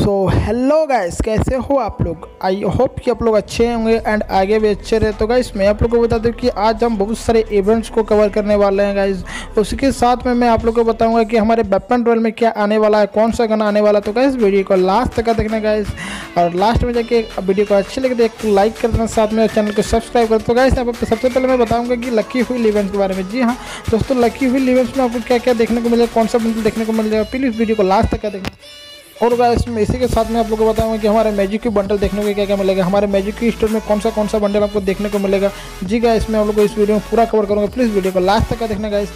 So hello guys कैसे हो आप लोग? आई होप कि आप लोग अच्छे होंगे एंड आगे भी अच्छे रहे। तो गाइस मैं आप लोग को बता दूँ कि आज हम बहुत सारे इवेंट्स को कवर करने वाले हैं गाइस उसके साथ में मैं आप लोग को बताऊँगा कि हमारे वेपन रोल में क्या आने वाला है, कौन सा गाना आने वाला है। तो गाइस वीडियो को लास्ट तक देखना गाइस और लास्ट में जाके वीडियो को अच्छी लगे, देख लाइक कर देना साथ में चैनल को सब्सक्राइब कर। तो गाइस पर सबसे पहले मैं बताऊँगा कि लकी हुई इवेंट्स के बारे में। जी हाँ दोस्तों लकी हुई इवेंट्स में आपको क्या क्या देखने को मिलेगा, कौन सा बंडल देखने को मिल जाएगा प्लीज़ वीडियो को लास्ट तक देखना। और मैं इसी के साथ में आप लोगों को बताऊँगा कि हमारे मैजिक की बंडल देखने को क्या क्या मिलेगा, हमारे मैजिक की स्टोर में कौन सा कौन सा बंडल आपको देखने को मिलेगा। जी गाइस मैं आप लोगों को इस वीडियो में पूरा कवर करूँगा। प्लीज़ वीडियो को लास्ट तक का देखना गाइस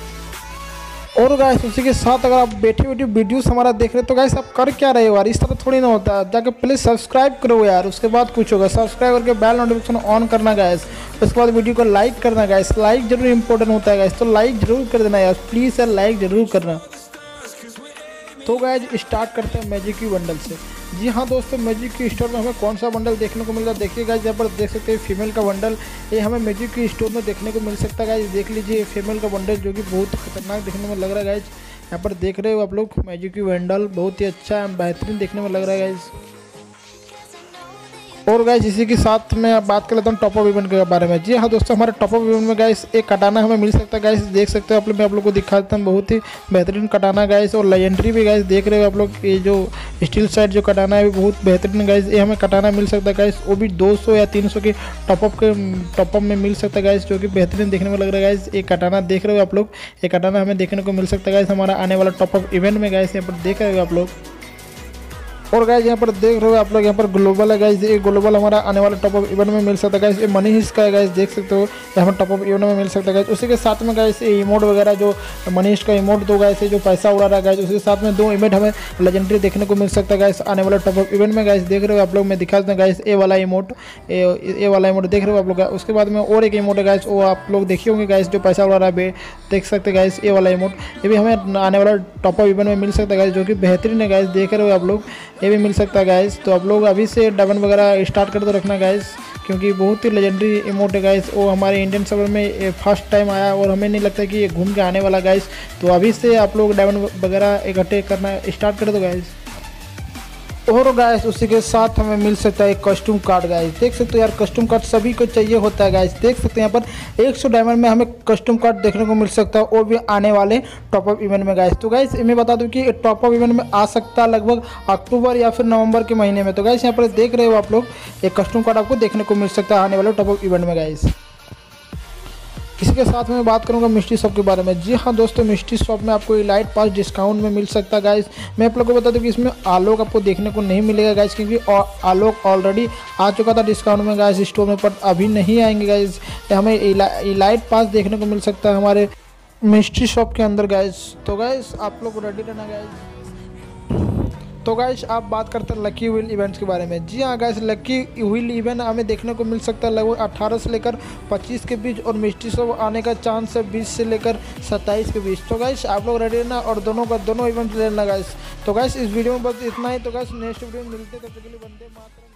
और गाइस उसी के साथ अगर आप बैठे बैठे वीडियोस हमारा देख रहे तो गाइस आप कर क्या रहे हो यार? इस तरह थोड़ी ना होता है। जाके प्लीज़ सब्सक्राइब करो यार। उसके बाद कुछ होगा। सब्सक्राइब करके बेल नोटिफिकेशन ऑन करना गाइस उसके बाद वीडियो को लाइक करना गाइस लाइक ज़रूर इंपॉर्टेंट होता है गाइस तो लाइक ज़रूर कर देना यार। प्लीज़ यार लाइक ज़रूर करना। तो गाइज़ स्टार्ट करते हैं मैजिक की बंडल से। जी हाँ दोस्तों मैजिक की स्टोर में हमें कौन सा बंडल देखने को मिल रहा है? देखिए गाइज़ यहाँ पर देख सकते हैं फीमेल का बंडल ये हमें मैजिक की स्टोर में देखने को मिल सकता है गाइज़ देख लीजिए फीमेल का बंडल जो कि बहुत खतरनाक देखने में लग रहा है गाइज़ यहाँ पर देख रहे हो आप लोग मैजिक की बंडल बहुत ही अच्छा बेहतरीन देखने में लग रहा है गाइज़ और गाइस इसी के साथ मैं बात कर लेता हूँ टॉप अप इवेंट के बारे में। जी हाँ दोस्तों, हमारे टॉप अप इवेंट में गाइस एक कटाना हमें मिल सकता है। गाइस देख सकते हो आप लोग, मैं आप लोग को दिखा देता हूँ। बहुत ही बेहतरीन कटाना गाइस और लेजेंडरी भी गाइस देख रहे हो आप लोग ये जो स्टील साइड जो कटाना है बहुत बेहतरीन गाइस ये हमें कटाना मिल सकता है। गाइस वो भी दो सौ या तीन सौ के टॉपअप के टॉपअप में मिल सकता है गाइस जो कि बेहतरीन देखने में लग रहा है। गाइस एक कटाना देख रहे हो आप लोग एक कटाना हमें देखने को मिल सकता है। गाइस हमारा आने वाला टॉपअप इवेंट में गाइस यहाँ पर देख रहे हो आप लोग। और गाइज़ यहाँ पर देख रहे हो आप लोग, यहाँ पर ग्लोबल है गाइज़ ये ग्लोबल हमारा आने वाले टॉप ऑफ़ इवेंट में मिल सकता है गाइज़ ये मनी हिस्स का है गाइज़ देख सकते हो, यहाँ पर टॉप ऑफ़ इवेंट में मिल सकता है गाइज़ उसी के साथ में गाइज़ ये इमोट वगैरह जो मनी का इमोट दो गाइज़ जो पैसा उड़ा रहा है गाइज़ उसके साथ में दो इवेंट हमें लेजेंडरी देखने को मिल सकता है गाइज़ आने वाले टॉप ऑफ़ इवेंट में गाइज़ देख रहे हो आप लोग, मैं दिखा देता हूँ गाइज़ ए वाला इमोट ए वाला इमोट देख रहे हो आप लोग, उसके बाद में और एक इमोट है गाइज़ वो आप लोग देखिए होंगे गाइज़ जो पैसा उड़ा रहा है देख सकते हैं गाइज़ ए वाला इमोट ये भी हमें आने वाला टॉप अप इवेंट में मिल सकता है गाइज़ जो कि बेहतरीन है गाइज़ देख रहे हो आप लोग। ये भी मिल सकता है गाइज़ तो आप लोग अभी से डबन वगैरह स्टार्ट कर दो रखना गाइज़ क्योंकि बहुत ही लेजेंडरी इमोट है गाइस वो हमारे इंडियन सर्वर में फ़र्स्ट टाइम आया और हमें नहीं लगता कि ये घूम के आने वाला गाइस तो अभी से आप लोग डायमंड वगैरह इकट्ठे करना स्टार्ट कर दो गाइस और गाइस उसी के साथ हमें मिल सकता है एक कस्ट्यूम कार्ड गाइस देख सकते हो यार कस्टम कार्ड सभी को चाहिए होता है गाइस देख सकते हैं यहाँ पर 100 डायमंड में हमें कस्टम कार्ड देखने को मिल सकता है और भी आने वाले टॉप अप इवेंट में गाइस तो गाइस मैं बता दूँ कि टॉप अप इवेंट में आ सकता है लगभग अक्टूबर या फिर नवंबर के महीने में. तो गाइस यहाँ पर देख रहे हो आप लोग, एक कस्टम कार्ड आपको देखने को मिल सकता है आने वाले टॉप अप इवेंट में गाइस इसी के साथ में बात करूँगा मिस्ट्री शॉप के बारे में। जी हाँ दोस्तों मिस्ट्री शॉप में आपको लाइट पास डिस्काउंट में मिल सकता है गाइस मैं आप लोग को बता दूँ कि इसमें आलोक आपको देखने को नहीं मिलेगा गाइस क्योंकि आलोक ऑलरेडी आ चुका था डिस्काउंट में गाइस स्टोर में पर अभी नहीं आएँगे गाइस हमें लाइट पास देखने को मिल सकता है हमारे मिस्ट्री शॉप के अंदर गाइस तो गाइस आप लोग रेडी रहना गाइस तो गाइस आप बात करते हैं लकी व्हील इवेंट्स के बारे में। जी हाँ गाइस लकी व्हील इवेंट हमें देखने को मिल सकता है लगभग 18 से लेकर 25 के बीच और मिस्ट्री शो आने का चांस है 20 से लेकर 27 के बीच। तो गाइस आप लोग रेडी रहना और दोनों का दोनों इवेंट लेना गाइस तो गाइस इस वीडियो में बस इतना ही। तो गाइस नेक्स्ट वीडियो में मिलते बंदे मात्र